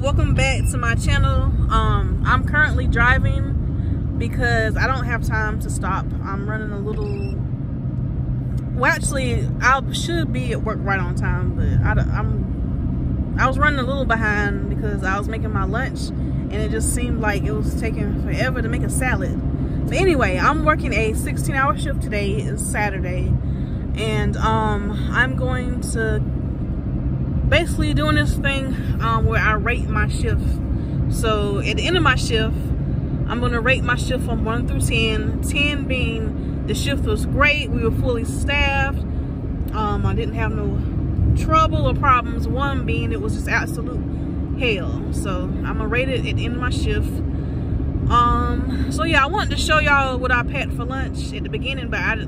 welcome back to my channel. Um i'm currently driving because i don't have time to stop. I'm running a little well actually i should be at work right on time but I, i'm i was running a little behind because i was making my lunch and it just seemed like it was taking forever to make a salad. But anyway i'm working a 16 hour shift today. It's saturday. And um i'm going to basically doing this thing um, where I rate my shift. So at the end of my shift, I'm gonna rate my shift from one through 10. 10 being the shift was great, we were fully staffed. Um, I didn't have no trouble or problems. One being it was just absolute hell. So I'm gonna rate it at the end of my shift. Um, so yeah, I wanted to show y'all what I packed for lunch at the beginning, but I,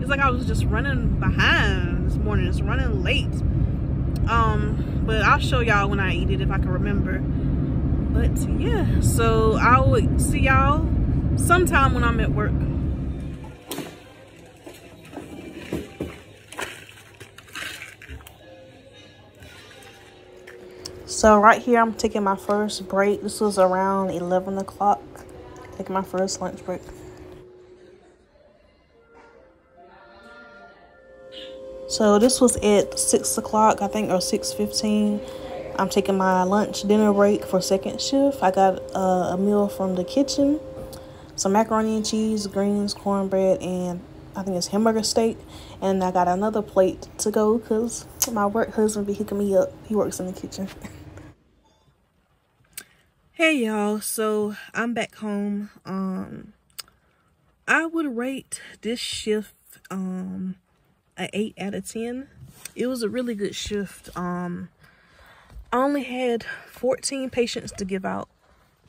it's like I was just running behind this morning. It's running late um but i'll show y'all when i eat it if i can remember. But yeah so i will see y'all sometime when i'm at work. So right here i'm taking my first break. This was around 11 o'clock. Taking my first lunch break So this was at 6 o'clock, I think, or 6.15. I'm taking my lunch dinner break for second shift. I got uh, a meal from the kitchen, some macaroni and cheese, greens, cornbread, and I think it's hamburger steak. And I got another plate to go because my work husband be hooking me up. He works in the kitchen. hey y'all, so I'm back home. Um, I would rate this shift um an 8 out of 10. It was a really good shift. Um, I only had 14 patients to give out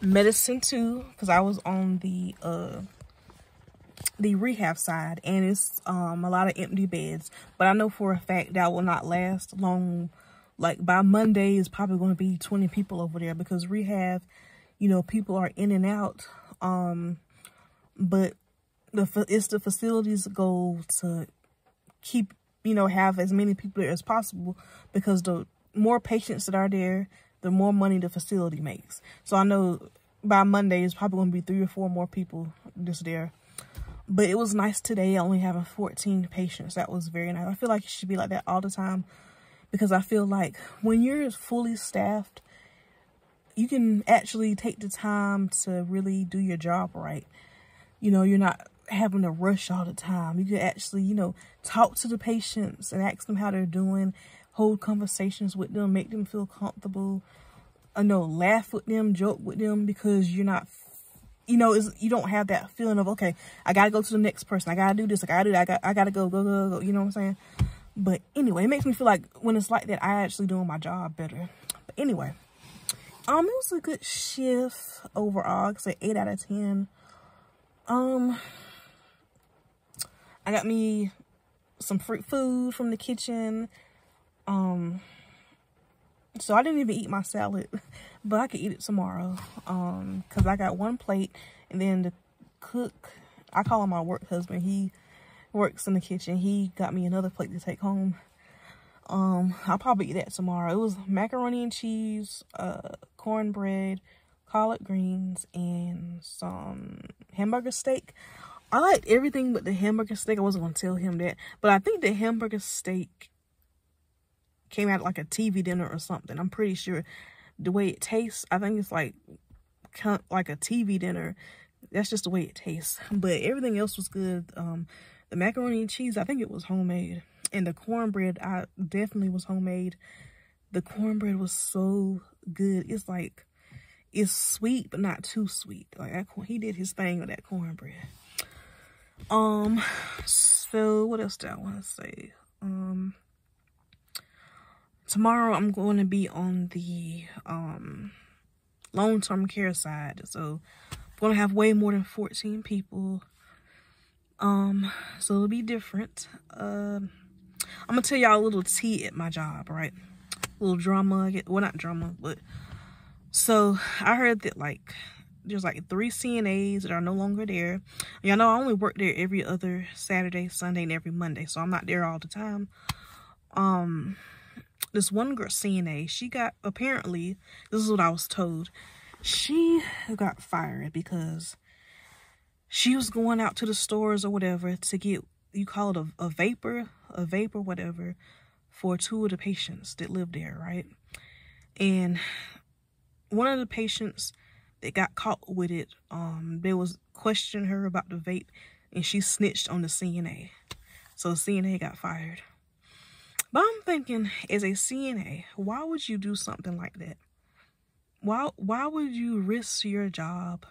medicine to because I was on the uh, the rehab side and it's um, a lot of empty beds. But I know for a fact that will not last long. Like by Monday is probably going to be 20 people over there because rehab, you know, people are in and out. Um, but the it's the facility's goal to keep, you know, have as many people there as possible because the more patients that are there, the more money the facility makes. So I know by Monday, it's probably going to be three or four more people just there. But it was nice today only having 14 patients. That was very nice. I feel like it should be like that all the time because I feel like when you're fully staffed, you can actually take the time to really do your job right. You know, you're not having to rush all the time. You can actually, you know, talk to the patients and ask them how they're doing, hold conversations with them, make them feel comfortable. I know, laugh with them, joke with them because you're not, you know, you don't have that feeling of, okay, I got to go to the next person. I got to do this. I got to do that. I got, I to go, go, go, go. You know what I'm saying? But anyway, it makes me feel like when it's like that, I actually doing my job better. But anyway, um, it was a good shift overall. I say 8 out of 10. Um, I got me some fruit food from the kitchen. Um, so I didn't even eat my salad, but I could eat it tomorrow. Um, cause I got one plate and then the cook, I call him my work husband. He works in the kitchen. He got me another plate to take home. Um, I'll probably eat that tomorrow. It was macaroni and cheese, uh, cornbread, collard greens, and some hamburger steak. I liked everything but the hamburger steak. I wasn't going to tell him that. But I think the hamburger steak came out like a TV dinner or something. I'm pretty sure the way it tastes, I think it's like like a TV dinner. That's just the way it tastes. But everything else was good. Um, the macaroni and cheese, I think it was homemade. And the cornbread, I definitely was homemade. The cornbread was so good. It's like, it's sweet, but not too sweet. Like, that, he did his thing with that cornbread. Um, so what else do I want to say? Um, tomorrow I'm going to be on the um long-term care side. So I'm going to have way more than 14 people. Um, so it'll be different. Um, I'm to tell y'all a little tea at my job, right? A little drama. Well, not drama, but so I heard that like there's like three CNAs that are no longer there. Y'all know I only work there every other Saturday, Sunday, and every Monday, so I'm not there all the time. Um, this one girl CNA, she got apparently this is what I was told. She got fired because she was going out to the stores or whatever to get you call it a, a vapor, a vapor, whatever, for two of the patients that lived there, right? And one of the patients that got caught with it, um, they was questioning her about the vape, and she snitched on the CNA. So CNA got fired. But I'm thinking, as a CNA, why would you do something like that? Why why would you risk your job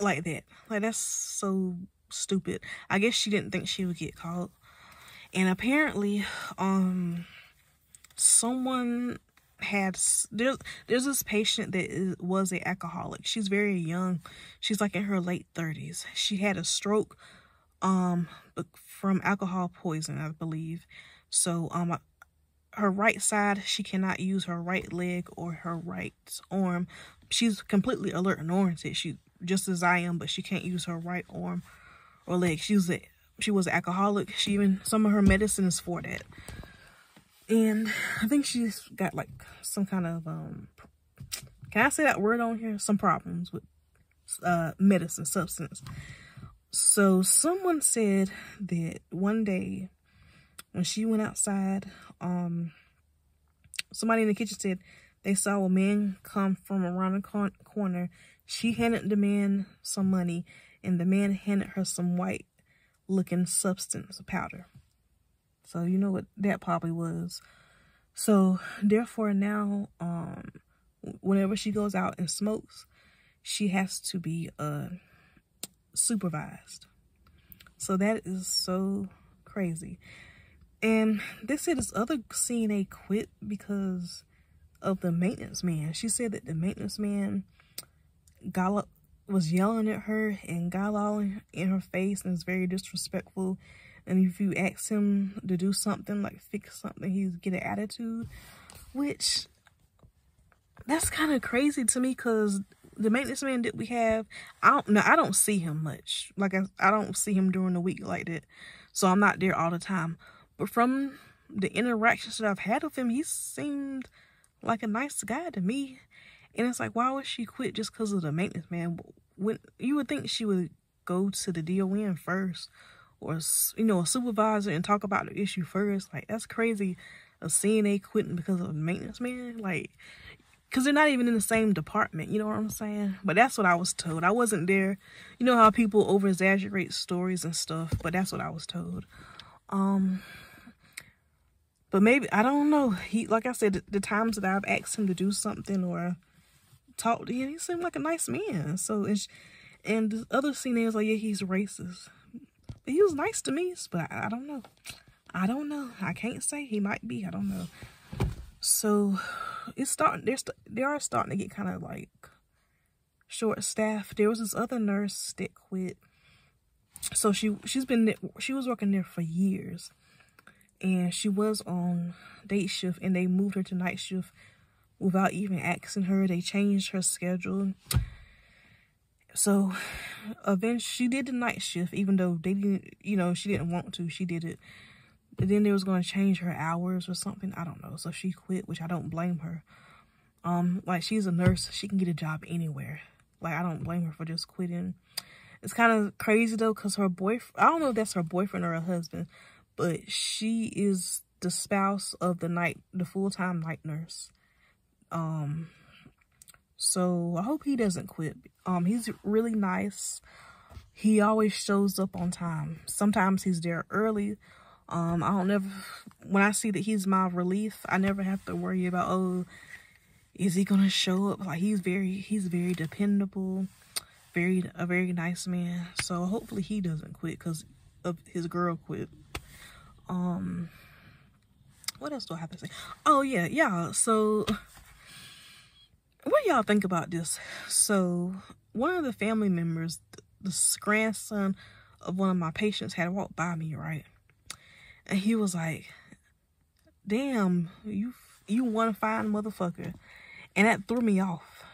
like that? Like that's so stupid. I guess she didn't think she would get caught. And apparently, um someone had there's there's this patient that is, was a alcoholic. She's very young. She's like in her late 30s. She had a stroke um from alcohol poison, I believe. So um her right side, she cannot use her right leg or her right arm. She's completely alert and oriented. She just as I am, but she can't use her right arm or leg. She was a she was an alcoholic. She even some of her medicine is for that. And I think she's got like some kind of um can I say that word on here? Some problems with uh medicine substance. So someone said that one day when she went outside, um, somebody in the kitchen said they saw a man come from around the corner. She handed the man some money, and the man handed her some white looking substance, powder. So you know what that probably was. So therefore now, um, whenever she goes out and smokes, she has to be uh supervised. So that is so crazy. And they said this other CNA quit because of the maintenance man. She said that the maintenance man got was yelling at her and got in her face and was very disrespectful. And if you ask him to do something, like fix something, he's get an attitude. Which, that's kind of crazy to me because the maintenance man that we have, I don't know, I don't see him much. Like I, I don't see him during the week like that. So I'm not there all the time. But from the interactions that I've had with him, he seemed like a nice guy to me. And it's like, why would she quit just because of the maintenance man? When you would think she would go to the DON first or, you know, a supervisor and talk about the issue first. Like, that's crazy. A CNA quitting because of a maintenance man. Like, because they're not even in the same department. You know what I'm saying? But that's what I was told. I wasn't there. You know how people over exaggerate stories and stuff, but that's what I was told. Um, but maybe I don't know. He, like I said, the, the times that I've asked him to do something or talk to him, he seemed like a nice man. So, it's, and the other scene is like, yeah, he's racist. He was nice to me, but I, I don't know. I don't know. I can't say he might be. I don't know. So it's starting. They're st they are starting to get kind of like short staffed. There was this other nurse that quit. So she she's been she was working there for years, and she was on day shift, and they moved her to night shift without even asking her. They changed her schedule. So eventually she did the night shift, even though they didn't, you know, she didn't want to. She did it and then they was going to change her hours or something. I don't know. So she quit, which I don't blame her. Um, like she's a nurse. She can get a job anywhere. Like I don't blame her for just quitting. It's kind of crazy though, cause her boyfriend, I don't know if that's her boyfriend or her husband, but she is the spouse of the night, the full-time night nurse. Um, so I hope he doesn't quit. Um, he's really nice. He always shows up on time. Sometimes he's there early um, I don't never, when I see that he's my relief, I never have to worry about, oh, is he gonna show up? Like he's very, he's very dependable, very, a very nice man. So hopefully he doesn't quit because of his girl quit. Um, what else do I have to say? Oh yeah, yeah. So what y'all think about this? So one of the family members, the grandson of one of my patients had walked by me, right? And he was like, damn, you you one fine motherfucker. And that threw me off.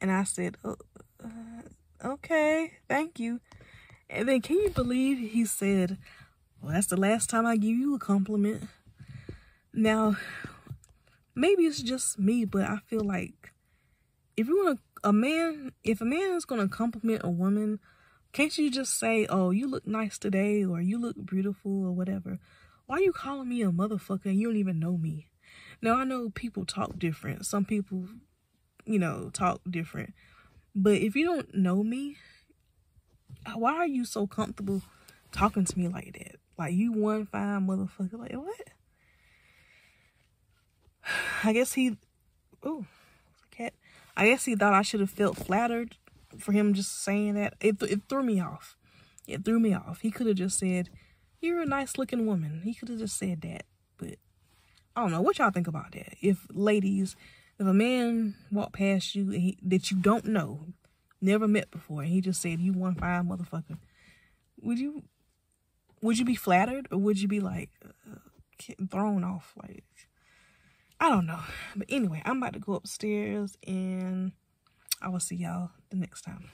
And I said, uh, uh, okay, thank you. And then can you believe he said, Well, that's the last time I give you a compliment. Now, maybe it's just me, but I feel like if you want a man, if a man is going to compliment a woman, can't you just say, oh, you look nice today, or you look beautiful, or whatever? Why are you calling me a motherfucker and you don't even know me? Now, I know people talk different. Some people, you know, talk different. But if you don't know me, why are you so comfortable talking to me like that? Like, you one fine motherfucker. Like, what? I guess he, oh, cat. I guess he thought I should have felt flattered for him just saying that. It, it threw me off. It threw me off. He could have just said, you're a nice looking woman. He could have just said that. But I don't know. What y'all think about that? If ladies, if a man walked past you he, that you don't know, never met before, and he just said, you one fine motherfucker, would you, would you be flattered or would you be like uh, thrown off? Like, I don't know. But anyway, I'm about to go upstairs and I will see y'all the next time.